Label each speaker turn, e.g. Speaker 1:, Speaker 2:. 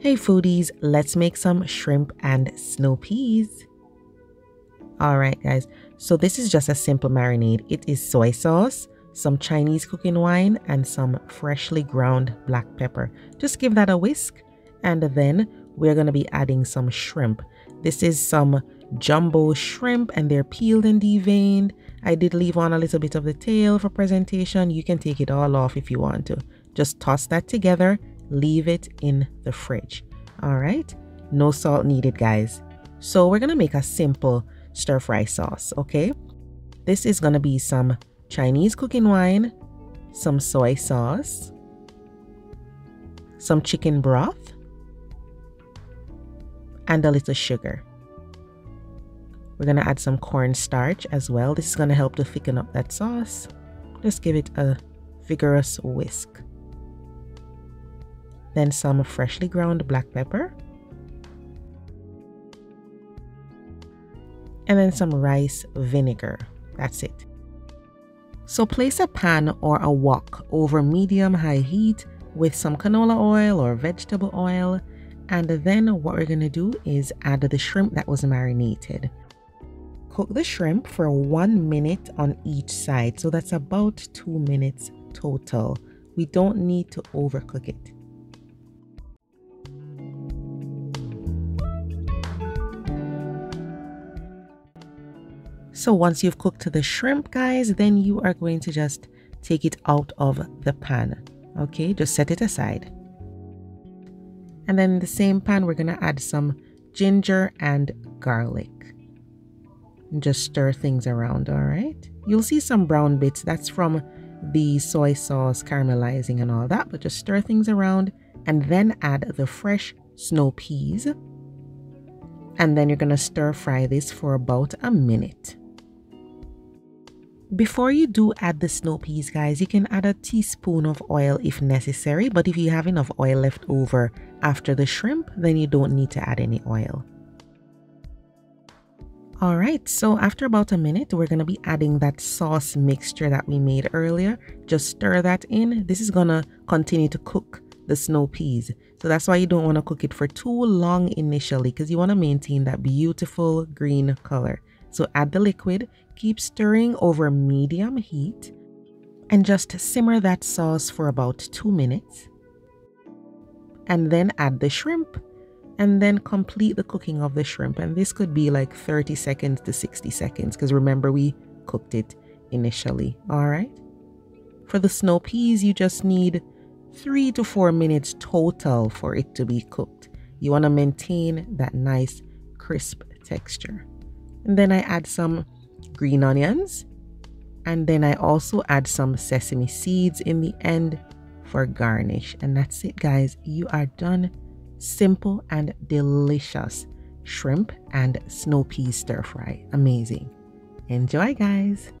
Speaker 1: Hey foodies, let's make some shrimp and snow peas. Alright guys, so this is just a simple marinade. It is soy sauce, some Chinese cooking wine, and some freshly ground black pepper. Just give that a whisk and then we're going to be adding some shrimp. This is some jumbo shrimp and they're peeled and deveined. I did leave on a little bit of the tail for presentation. You can take it all off if you want to. Just toss that together leave it in the fridge. All right, no salt needed, guys. So we're gonna make a simple stir fry sauce, okay? This is gonna be some Chinese cooking wine, some soy sauce, some chicken broth, and a little sugar. We're gonna add some cornstarch as well. This is gonna help to thicken up that sauce. Just give it a vigorous whisk then some freshly ground black pepper, and then some rice vinegar. That's it. So place a pan or a wok over medium high heat with some canola oil or vegetable oil. And then what we're going to do is add the shrimp that was marinated. Cook the shrimp for one minute on each side. So that's about two minutes total. We don't need to overcook it. So once you've cooked the shrimp, guys, then you are going to just take it out of the pan. Okay, just set it aside. And then in the same pan, we're going to add some ginger and garlic. And just stir things around, all right? You'll see some brown bits. That's from the soy sauce caramelizing and all that. But just stir things around and then add the fresh snow peas. And then you're going to stir fry this for about a minute. Before you do add the snow peas, guys, you can add a teaspoon of oil if necessary, but if you have enough oil left over after the shrimp, then you don't need to add any oil. Alright, so after about a minute, we're going to be adding that sauce mixture that we made earlier. Just stir that in. This is going to continue to cook the snow peas. So that's why you don't want to cook it for too long initially because you want to maintain that beautiful green color. So add the liquid, keep stirring over medium heat, and just simmer that sauce for about two minutes. And then add the shrimp, and then complete the cooking of the shrimp. And this could be like 30 seconds to 60 seconds because remember, we cooked it initially. All right. For the snow peas, you just need three to four minutes total for it to be cooked. You want to maintain that nice crisp texture. And then I add some green onions. And then I also add some sesame seeds in the end for garnish. And that's it, guys. You are done. Simple and delicious shrimp and snow pea stir fry. Amazing. Enjoy, guys.